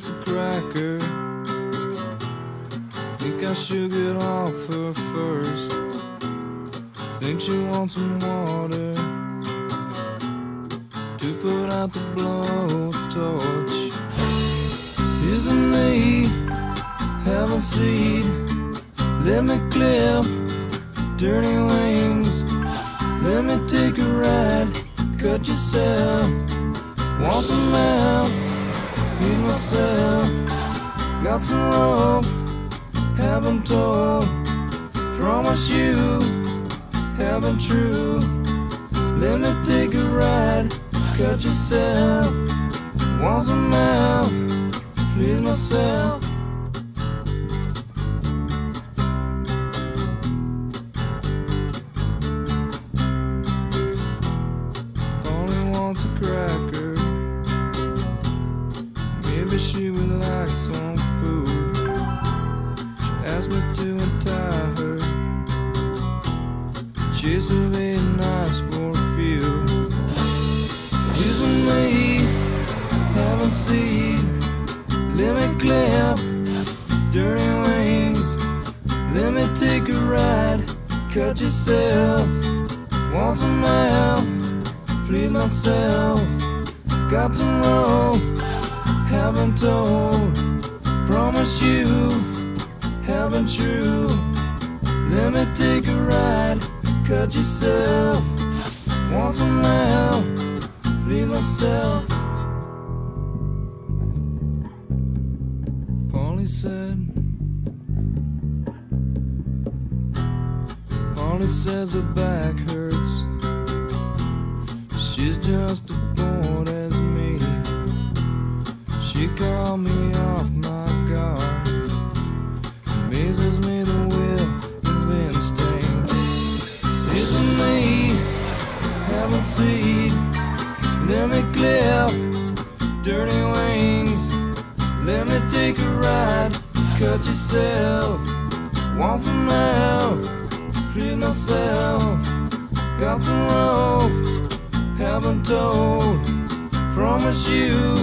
wants a cracker. Think I should get off her first. Think she wants some water to put out the blowtorch. A me, have a seat. Let me clip dirty wings. Let me take a ride, cut yourself. Want some help? Please myself. Got some rope, haven't told. Promise you, haven't true. Let me take a ride, cut yourself. Want some help? Please myself. Untie her. She's very nice for a few. A me, have a seat. Let me clap dirty wings. Let me take a ride, cut yourself. Want some help? Please myself. Got some rope, haven't told. Promise you, haven't true. Let me take a ride, cut yourself. Want some help? Please myself. Polly said. Polly says her back hurts. She's just as bored as me. She called me off my Haven't seen. Let me clip dirty wings. Let me take a ride. Cut yourself. Want some help? Please myself. Got some rope haven't told. Promise you,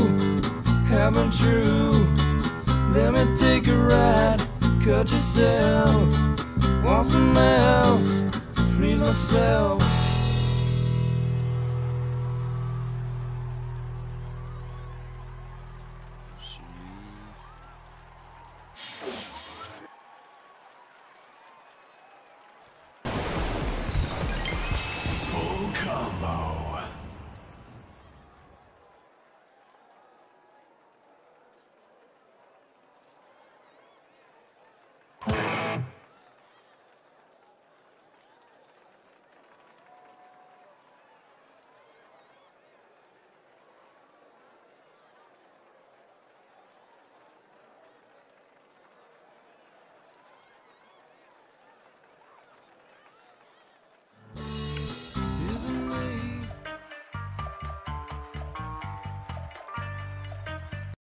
haven't true. Let me take a ride, cut yourself. Want some help, please myself.